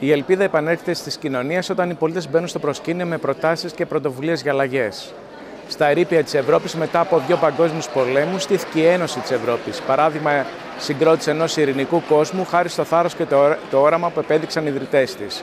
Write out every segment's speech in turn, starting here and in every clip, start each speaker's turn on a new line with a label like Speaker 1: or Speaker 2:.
Speaker 1: Η ελπίδα επανέρχεται στις κοινωνίες όταν οι πολίτες μπαίνουν στο προσκήνιο με προτάσεις και πρωτοβουλίες για αλλαγές. Στα ερήπια της Ευρώπης, μετά από δύο παγκόσμιους πολέμους, στήθηκε η Ένωση της Ευρώπης. Παράδειγμα συγκρότηση ενός ειρηνικού κόσμου, χάρη στο θάρρος και το όραμα που επέδειξαν οι ιδρυτές της.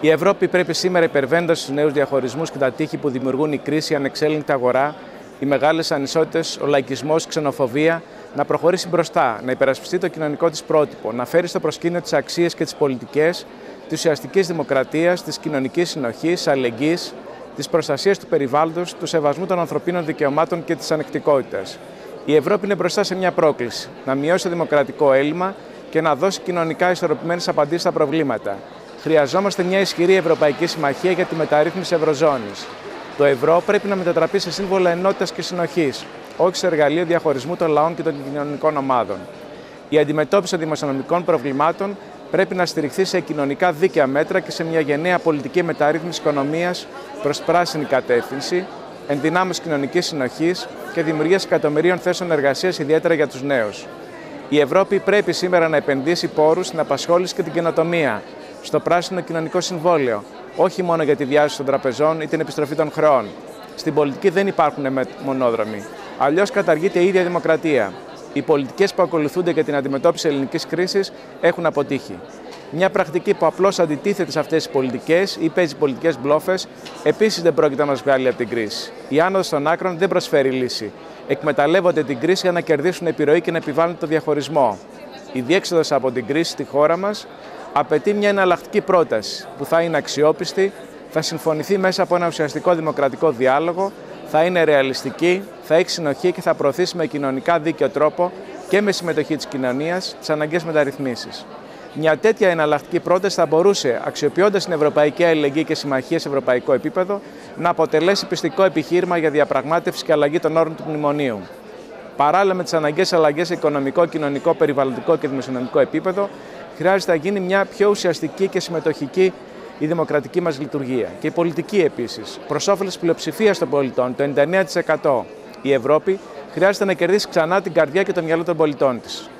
Speaker 1: Η Ευρώπη πρέπει σήμερα, υπερβαίνοντας τους νέους διαχωρισμούς και τα τείχη που δημιουργούν η κρίση, η ανεξέλεγκτη αγορά, οι μεγάλες ανισότητες, ο λαϊκισμός, η ξενοφοβία, να προχωρήσει μπροστά, να υπερασπιστεί το κοινωνικό της πρότυπο, να φέρει στο προσκήνιο τις αξίες και τις πολιτικές της ουσιαστική δημοκρατίας, της κοινωνικής συνοχής, αλληλεγγύης, της προστασίας του περιβάλλοντος, του σεβασμού των ανθρωπίνων δικαιωμάτων και της ανεκτικότητας. Η Ευρώπη είναι μπροστά σε μια πρόκληση: να μειώσει το δημοκρατικό έλλειμμα και να δώσει κοινωνικά ισορροπημένες απαντήσεις στα προβλήματα. Χρειαζόμαστε μια ισχυρή Ευρωπαϊκή Συμμαχία για τη μεταρρύθμιση Ευρωζώνης. Το ευρώ πρέπει να μετατραπεί σε σύμβολο ενότητας και συνοχής, όχι σε εργαλείο διαχωρισμού των λαών και των κοινωνικών ομάδων. Η αντιμετώπιση των δημοσιονομικών προβλημάτων πρέπει να στηριχθεί σε κοινωνικά δίκαια μέτρα και σε μια γενναία πολιτική μεταρρύθμιση οικονομίας προς πράσινη κατεύθυνση, ενδυνάμωση κοινωνικής συνοχής και δημιουργίας εκατομμυρίων θέσεων εργασίας, ιδιαίτερα για τους νέους. Η Ευρώπη πρέπει σήμερα να επενδύσει πόρους στην απασχόληση και την καινοτομία, στο πράσινο κοινωνικό συμβόλαιο, όχι μόνο για τη διάσωση των τραπεζών ή την επιστροφή των χρεών. Στην πολιτική δεν υπάρχουν μονόδρομοι. Αλλιώς καταργείται η ίδια δημοκρατία. Οι πολιτικές που ακολουθούνται για την αντιμετώπιση ελληνικής κρίσης έχουν αποτύχει. Μια πρακτική που απλώς αντιτίθεται σε αυτές τις πολιτικές ή παίζει πολιτικές μπλόφες επίσης δεν πρόκειται να μας βγάλει από την κρίση. Η άνοδος των άκρων δεν προσφέρει λύση. Εκμεταλλεύονται την κρίση για να κερδίσουν επιρροή και να επιβάλλουν το διαχωρισμό. Η διέξοδος από την κρίση στη χώρα μας απαιτεί μια εναλλακτική πρόταση που θα είναι αξιόπιστη, θα συμφωνηθεί μέσα από ένα ουσιαστικό δημοκρατικό διάλογο, θα είναι ρεαλιστική, θα έχει συνοχή και θα προωθήσει με κοινωνικά δίκαιο τρόπο και με συμμετοχή της κοινωνίας τις αναγκαίες μεταρρυθμίσεις. Μια τέτοια εναλλακτική πρόταση θα μπορούσε, αξιοποιώντας την ευρωπαϊκή αλληλεγγύη και συμμαχία σε ευρωπαϊκό επίπεδο, να αποτελέσει πιστικό επιχείρημα για διαπραγμάτευση και αλλαγή των όρων του μνημονίου. Παράλληλα με τις αναγκαίες αλλαγές σε οικονομικό, κοινωνικό, περιβαλλοντικό και δημοσιονομικό επίπεδο, χρειάζεται να γίνει μια πιο ουσιαστική και συμμετοχική η δημοκρατική μας λειτουργία. Και η πολιτική επίσης. Προς όφελος πλειοψηφίας των πολιτών, το 99%. Η Ευρώπη χρειάζεται να κερδίσει ξανά την καρδιά και το μυαλό των πολιτών της.